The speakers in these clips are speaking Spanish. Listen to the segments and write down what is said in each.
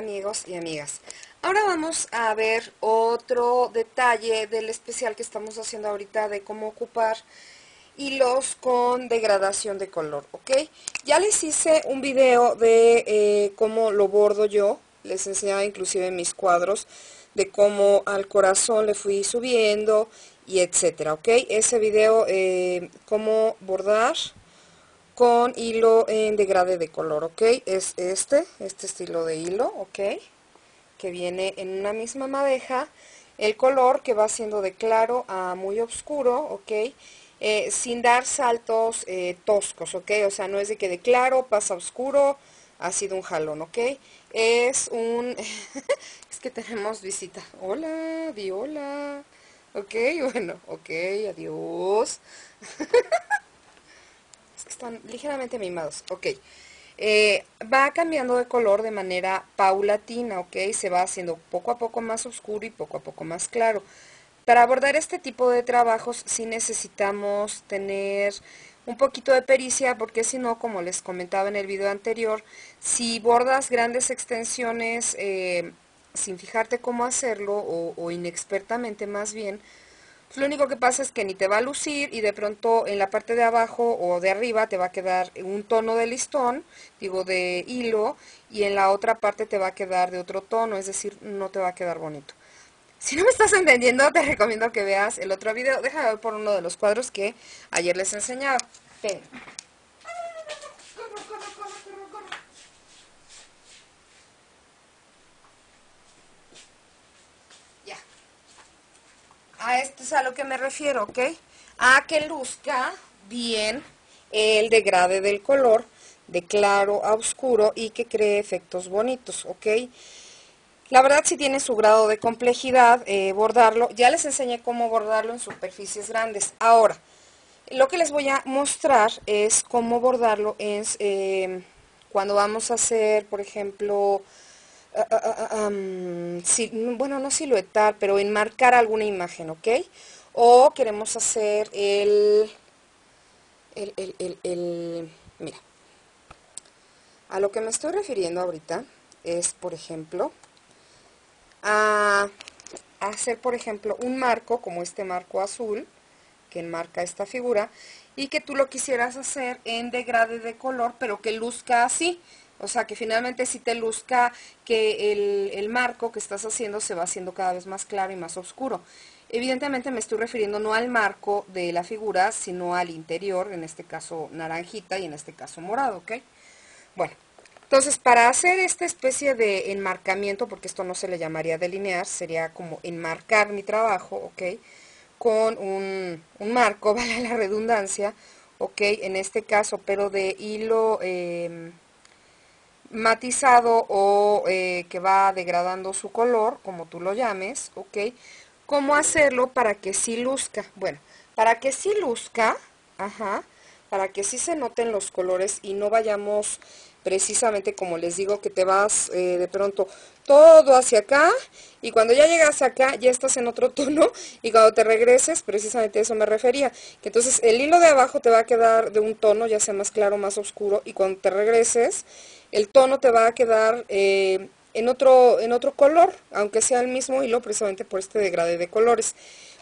amigos y amigas. Ahora vamos a ver otro detalle del especial que estamos haciendo ahorita de cómo ocupar hilos con degradación de color, ¿ok? Ya les hice un video de eh, cómo lo bordo yo, les enseñaba inclusive mis cuadros, de cómo al corazón le fui subiendo y etcétera, ¿ok? Ese video, eh, cómo bordar con hilo en degrade de color, ¿ok? Es este, este estilo de hilo, ¿ok? Que viene en una misma madeja. El color que va siendo de claro a muy oscuro, ¿ok? Eh, sin dar saltos eh, toscos, ¿ok? O sea, no es de que de claro pasa a oscuro, ha sido un jalón, ¿ok? Es un... es que tenemos visita. Hola, Viola. Ok, bueno, ok, adiós. están ligeramente mimados. Ok. Eh, va cambiando de color de manera paulatina, ¿ok? Se va haciendo poco a poco más oscuro y poco a poco más claro. Para abordar este tipo de trabajos sí necesitamos tener un poquito de pericia porque si no, como les comentaba en el video anterior, si bordas grandes extensiones eh, sin fijarte cómo hacerlo o inexpertamente más bien, lo único que pasa es que ni te va a lucir y de pronto en la parte de abajo o de arriba te va a quedar un tono de listón, digo de hilo, y en la otra parte te va a quedar de otro tono, es decir, no te va a quedar bonito. Si no me estás entendiendo, te recomiendo que veas el otro video. Déjame ver por uno de los cuadros que ayer les enseñaba. A esto es a lo que me refiero, ¿ok? A que luzca bien el degrade del color de claro a oscuro y que cree efectos bonitos, ¿ok? La verdad sí tiene su grado de complejidad eh, bordarlo. Ya les enseñé cómo bordarlo en superficies grandes. Ahora, lo que les voy a mostrar es cómo bordarlo en, eh, cuando vamos a hacer, por ejemplo, Ah, ah, ah, bueno, no siluetar, pero enmarcar alguna imagen, ¿ok? O queremos hacer el, el, el, el, mira, a lo que me estoy refiriendo ahorita es, por ejemplo, a hacer, por ejemplo, un marco, como este marco azul, que enmarca esta figura, y que tú lo quisieras hacer en degrade de color, pero que luzca así. O sea, que finalmente sí te luzca que el, marco que estás haciendo se va haciendo cada vez más claro y más oscuro. Evidentemente me estoy refiriendo no al marco de la figura, sino al interior, en este caso naranjita y en este caso morado, ¿ok? Bueno, entonces para hacer esta especie de enmarcamiento, porque esto no se le llamaría delinear, sería como enmarcar mi trabajo, ¿ok? Con un, marco, vale la redundancia, ¿ok? En este caso, pero de hilo... Em, matizado o eh, que va degradando su color, como tú lo llames, ¿ok? ¿Cómo hacerlo para que sí luzca? Bueno, para que sí luzca, ajá, para que sí se noten los colores y no vayamos precisamente como les digo que te vas eh, de pronto todo hacia acá y cuando ya llegas acá ya estás en otro tono y cuando te regreses, precisamente a eso me refería, que entonces el hilo de abajo te va a quedar de un tono, ya sea más claro, más oscuro y cuando te regreses el tono te va a quedar eh, en, otro, en otro color, aunque sea el mismo hilo, precisamente por este degrade de colores.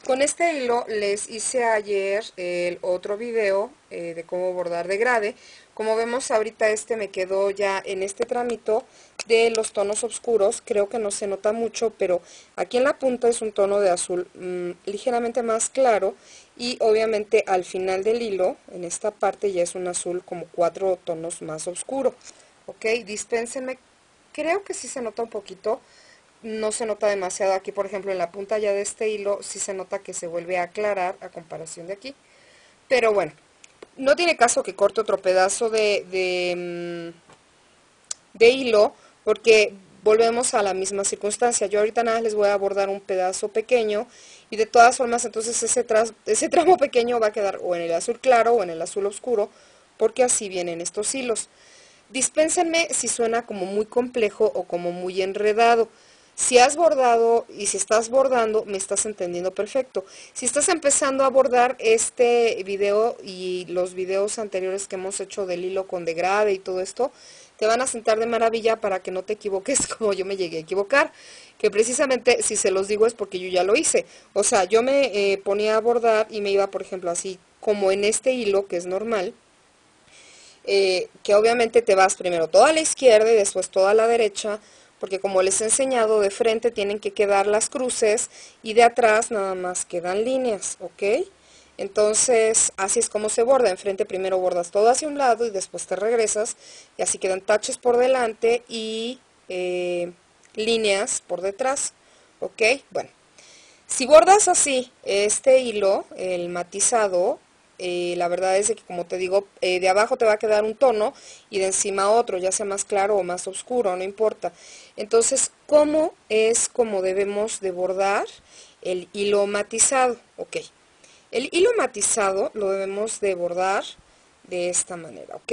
Con este hilo les hice ayer el otro video eh, de cómo bordar degrade. Como vemos ahorita este me quedó ya en este trámite de los tonos oscuros. Creo que no se nota mucho, pero aquí en la punta es un tono de azul mm, ligeramente más claro. Y obviamente al final del hilo, en esta parte ya es un azul como cuatro tonos más oscuro ok, dispénsenme, creo que sí se nota un poquito, no se nota demasiado aquí, por ejemplo, en la punta ya de este hilo, sí se nota que se vuelve a aclarar a comparación de aquí, pero bueno, no tiene caso que corte otro pedazo de, de, mm, hilo, porque volvemos a la misma circunstancia. Yo ahorita nada les voy a bordar un pedazo pequeño y de todas formas entonces ese, ese tramo pequeño va a quedar o en el azul claro o en el azul oscuro porque así vienen estos hilos. Dispénsenme si suena como muy complejo o como muy enredado. Si has bordado y si estás bordando, me estás entendiendo perfecto. Si estás empezando a bordar este video y los videos anteriores que hemos hecho del hilo con degrade y todo esto, te van a sentar de maravilla para que no te equivoques como yo me llegué a equivocar. Que precisamente si se los digo es porque yo ya lo hice. O sea, yo me eh, ponía a bordar y me iba, por ejemplo, así como en este hilo que es normal. Eh, que obviamente te vas primero toda la izquierda y después toda la derecha, porque como les he enseñado, de frente tienen que quedar las cruces y de atrás nada más quedan líneas, ¿ok? Entonces, así es como se borda. Enfrente primero bordas todo hacia un lado y después te regresas. Y así quedan taches por delante y eh, líneas por detrás. ¿Ok? Bueno, si bordas así este hilo, el matizado, eh, la verdad es que como te digo, eh, de abajo te va a quedar un tono y de encima otro, ya sea más claro o más oscuro, no importa. Entonces, ¿cómo es como debemos de bordar el hilo matizado? Ok. El hilo matizado lo debemos de bordar de esta manera, ¿ok?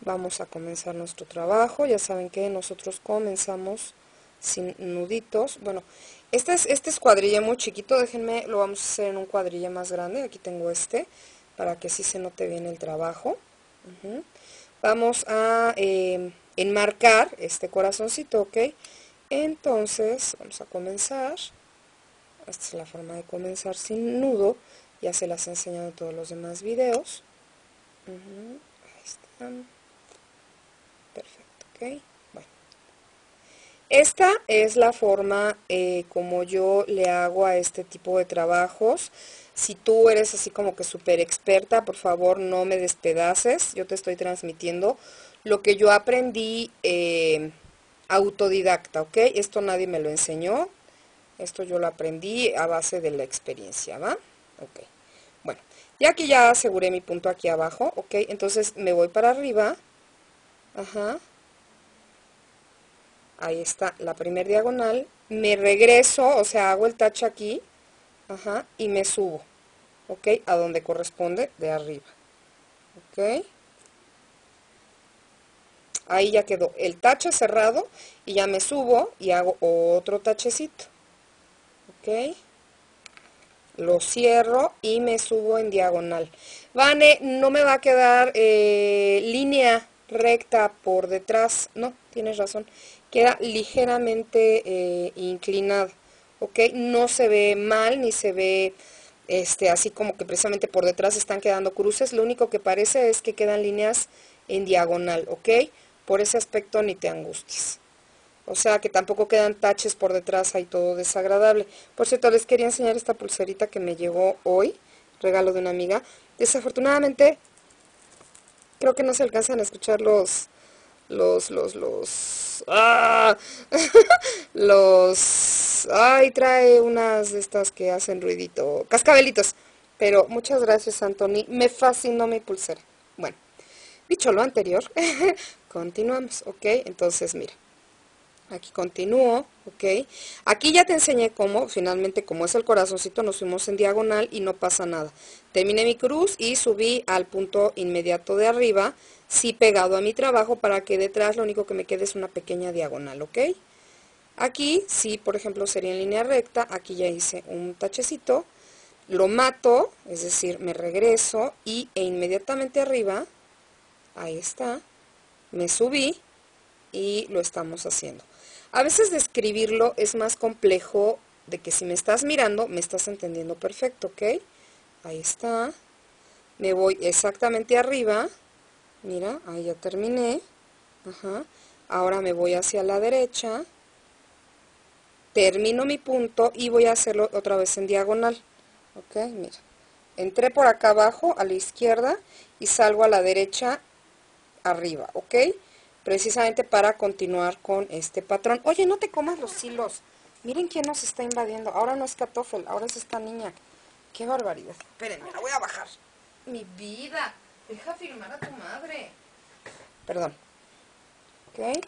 Vamos a comenzar nuestro trabajo. Ya saben que nosotros comenzamos sin nuditos. Bueno, este es, este es cuadrilla muy chiquito. Déjenme, lo vamos a hacer en un cuadrilla más grande. Aquí tengo este, para que así se note bien el trabajo. Vamos a em, enmarcar este corazoncito, ¿ok? Entonces, vamos a comenzar. Esta es la forma de comenzar sin nudo. Ya se las he enseñado en todos los demás videos. Perfecto, ¿ok? Esta es la forma eh, como yo le hago a este tipo de trabajos. Si tú eres así como que súper experta, por favor no me despedaces. Yo te estoy transmitiendo lo que yo aprendí eh, autodidacta, ¿ok? Esto nadie me lo enseñó. Esto yo lo aprendí a base de la experiencia, ¿va? Ok. Bueno, ya que ya aseguré mi punto aquí abajo, ok, entonces me voy para arriba. Ajá. Ahí está la primer diagonal. Me regreso, o sea, hago el touch aquí. Ajá, y me subo. Ok, a donde corresponde de arriba. Ok. Ahí ya quedó el tache cerrado y ya me subo y hago otro tachecito ok lo cierro y me subo en diagonal Vane, no me va a quedar eh, línea recta por detrás no, tienes razón queda ligeramente eh, inclinado ok, no se ve mal ni se ve este, así como que precisamente por detrás están quedando cruces, lo único que parece es que quedan líneas en diagonal, ¿ok? Por ese aspecto ni te angusties. O sea que tampoco quedan taches por detrás, hay todo desagradable. Por cierto, les quería enseñar esta pulserita que me llegó hoy, regalo de una amiga. Desafortunadamente, creo que no se alcanzan a escuchar los, los, los, los, ¡ah! los, ay, trae unas de estas que hacen ruidito, cascabelitos. Pero muchas gracias, Anthony, me fascinó mi pulsera. Bueno, dicho lo anterior, continuamos, ¿ok? Entonces, mira aquí continúo, ok, aquí ya te enseñé cómo, finalmente como es el corazoncito, nos fuimos en diagonal y no pasa nada, terminé mi cruz y subí al punto inmediato de arriba, sí pegado a mi trabajo para que detrás lo único que me quede es una pequeña diagonal, ok, aquí sí, por ejemplo, sería en línea recta, aquí ya hice un tachecito, lo mato, es decir, me regreso y e inmediatamente arriba, ahí está, me subí y lo estamos haciendo. A veces describirlo es más complejo de que si me estás mirando, me estás entendiendo perfecto, ¿ok? Ahí está. Me voy exactamente arriba. Mira, ahí ya terminé. Ajá. Ahora me voy hacia la derecha. Termino mi punto y voy a hacerlo otra vez en diagonal. Ok, mira. Entré por acá abajo, a la izquierda, y salgo a la derecha, arriba, ¿ok? precisamente para continuar con este patrón. Oye, no te comas los hilos. Miren quién nos está invadiendo. Ahora no es Catofel, ahora es esta niña. Qué barbaridad. Espérenme, la voy a bajar. Mi vida, deja filmar a tu madre. Perdón. ¿Ok?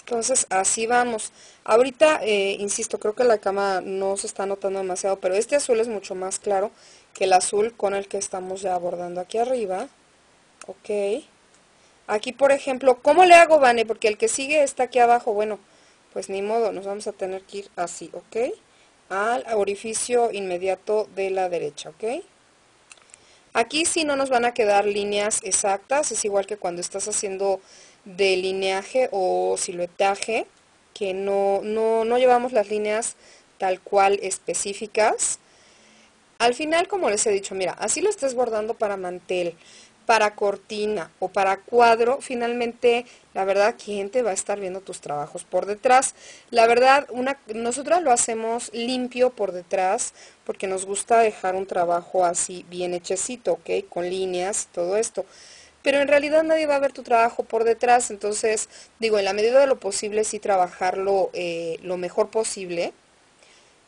Entonces, así vamos. Ahorita, eh, insisto, creo que la cama no se está notando demasiado, pero este azul es mucho más claro que el azul con el que estamos ya abordando aquí arriba. Ok. Aquí, por ejemplo, ¿cómo le hago, Vane? Porque el que sigue está aquí abajo. Bueno, pues ni modo, nos vamos a tener que ir así, ¿ok? Al orificio inmediato de la derecha, ¿ok? Aquí sí no nos van a quedar líneas exactas, es igual que cuando estás haciendo delineaje o siluetaje, que no, no, no llevamos las líneas tal cual específicas. Al final, como les he dicho, mira, así lo estés bordando para mantel, para cortina o para cuadro, finalmente, la verdad, ¿quién te va a estar viendo tus trabajos por detrás? La verdad, una, nosotras lo hacemos limpio por detrás porque nos gusta dejar un trabajo así bien hechecito, ¿ok? Con líneas todo esto. Pero en realidad nadie va a ver tu trabajo por detrás, entonces, digo, en la medida de lo posible sí trabajarlo eh, lo mejor posible,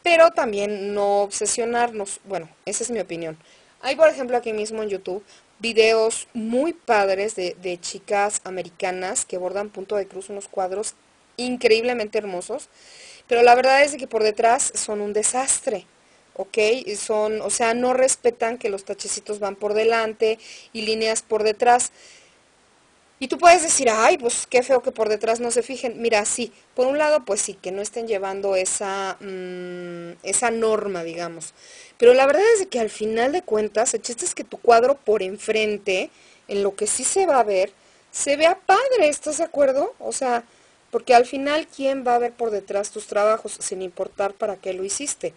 pero también no obsesionarnos. Bueno, esa es mi opinión. Hay, por ejemplo, aquí mismo en YouTube videos muy padres de, chicas americanas que bordan punto de cruz unos cuadros increíblemente hermosos, pero la verdad es que por detrás son un desastre. ¿ok? Son, o sea, no respetan que los tachecitos van por delante y líneas por detrás. Y tú puedes decir, ay, pues qué feo que por detrás no se fijen. Mira, sí, por un lado, pues sí, que no estén llevando esa, mm, esa norma, digamos. Pero la verdad es que al final de cuentas, el chiste es que tu cuadro por enfrente, en lo que sí se va a ver, se vea padre, ¿estás de acuerdo? O sea, porque al final, ¿quién va a ver por detrás tus trabajos sin importar para qué lo hiciste?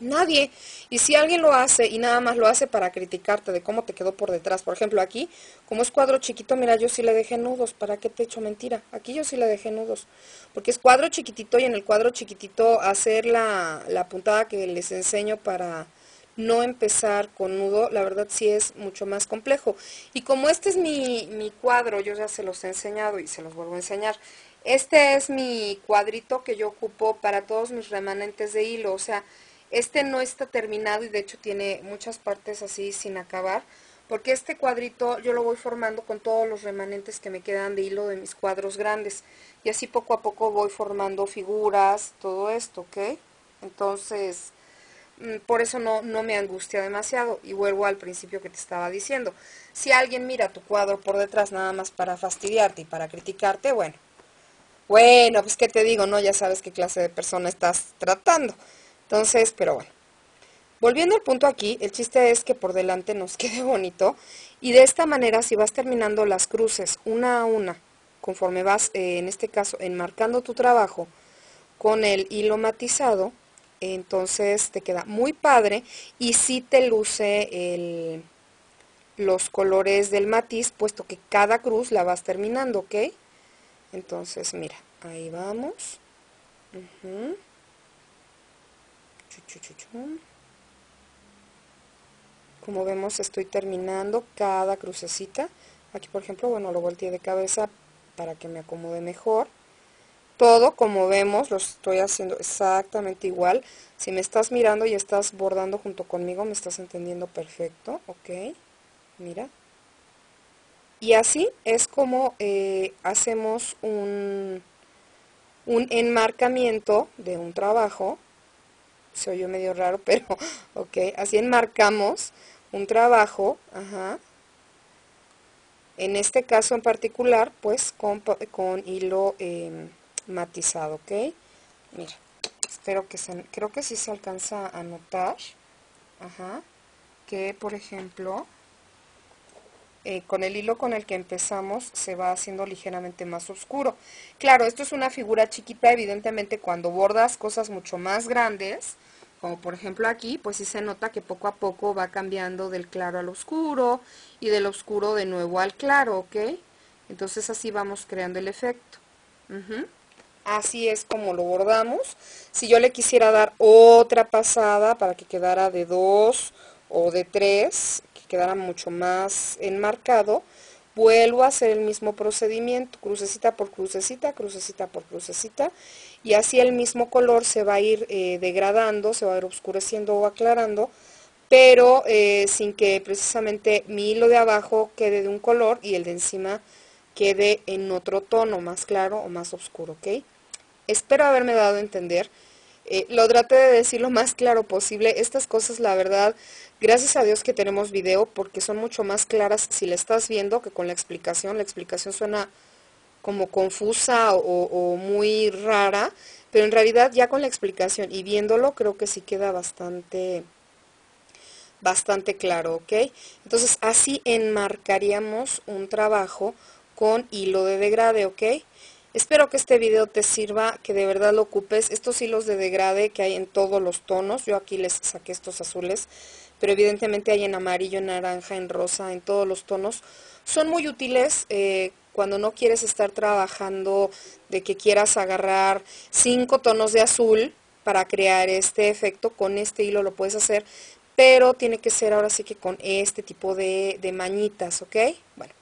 Nadie. Y si alguien lo hace y nada más lo hace para criticarte de cómo te quedó por detrás, por ejemplo aquí, como es cuadro chiquito, mira, yo sí le dejé nudos, ¿para qué te echo mentira? Aquí yo sí le dejé nudos, porque es cuadro chiquitito y en el cuadro chiquitito hacer la, la puntada que les enseño para no empezar con nudo, la verdad sí es mucho más complejo. Y como este es mi, mi cuadro, yo ya se los he enseñado y se los vuelvo a enseñar, este es mi cuadrito que yo ocupo para todos mis remanentes de hilo, o sea, este no está terminado y de hecho tiene muchas partes así sin acabar, porque este cuadrito yo lo voy formando con todos los remanentes que me quedan de hilo de mis cuadros grandes. Y así poco a poco voy formando figuras, todo esto, ¿ok? Entonces, mm, por eso no, no me angustia demasiado. Y vuelvo al principio que te estaba diciendo. Si alguien mira tu cuadro por detrás nada más para fastidiarte y para criticarte, bueno. Bueno, pues qué te digo, ¿no? Ya sabes qué clase de persona estás tratando. Entonces, pero bueno. Volviendo al punto aquí, el chiste es que por delante nos quede bonito y de esta manera si vas terminando las cruces una a una, conforme vas, eh, en este caso, enmarcando tu trabajo con el hilo matizado, entonces te queda muy padre y sí te luce el, los colores del matiz, puesto que cada cruz la vas terminando, ¿ok? Entonces, mira, ahí vamos. Como vemos estoy terminando cada crucecita. Aquí por ejemplo, bueno, lo volteé de cabeza para que me acomode mejor. Todo, como vemos, lo estoy haciendo exactamente igual. Si me estás mirando y estás bordando junto conmigo, me estás entendiendo perfecto, ¿ok? Mira. Y así es como eh, hacemos un, un enmarcamiento de un trabajo se oyó medio raro, pero ok, así enmarcamos un trabajo, ajá, en este caso en particular, pues con, con hilo em, matizado, ok, mira, espero que se, creo que sí se alcanza a notar, ajá, que por ejemplo, eh, con el hilo con el que empezamos se va haciendo ligeramente más oscuro. Claro, esto es una figura chiquita, evidentemente cuando bordas cosas mucho más grandes, como por ejemplo aquí, pues sí se nota que poco a poco va cambiando del claro al oscuro y del oscuro de nuevo al claro, ¿ok? Entonces así vamos creando el efecto. Así es como lo bordamos. Si yo le quisiera dar otra pasada para que quedara de dos o de tres, quedara mucho más enmarcado, vuelvo a hacer el mismo procedimiento, crucecita por crucecita, crucecita por crucecita, y así el mismo color se va a ir eh, degradando, se va a ir oscureciendo o aclarando, pero eh, sin que precisamente mi hilo de abajo quede de un color y el de encima quede en otro tono, más claro o más oscuro, ¿ok? Espero haberme dado a entender. Eh, lo traté de decir lo más claro posible. Estas cosas, la verdad, gracias a Dios que tenemos video porque son mucho más claras si la estás viendo que con la explicación. La explicación suena como confusa o, muy rara, pero en realidad ya con la explicación y viéndolo creo que sí queda bastante bastante claro, ¿ok? Entonces así enmarcaríamos un trabajo con hilo de degrade, ¿ok? Espero que este video te sirva, que de verdad lo ocupes. Estos hilos de degrade que hay en todos los tonos, yo aquí les saqué estos azules, pero evidentemente hay en amarillo, en naranja, en rosa, en todos los tonos. Son muy útiles eh, cuando no quieres estar trabajando de que quieras agarrar cinco tonos de azul para crear este efecto. Con este hilo lo puedes hacer, pero tiene que ser ahora sí que con este tipo de, de mañitas, ¿ok? Bueno.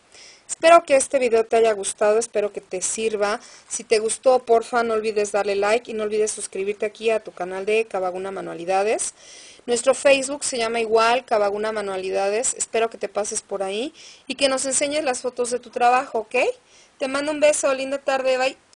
Espero que este video te haya gustado, espero que te sirva. Si te gustó, porfa, no olvides darle like y no olvides suscribirte aquí a tu canal de Cabaguna Manualidades. Nuestro Facebook se llama igual, Cabaguna Manualidades. Espero que te pases por ahí y que nos enseñes las fotos de tu trabajo, ¿ok? Te mando un beso, linda tarde, bye.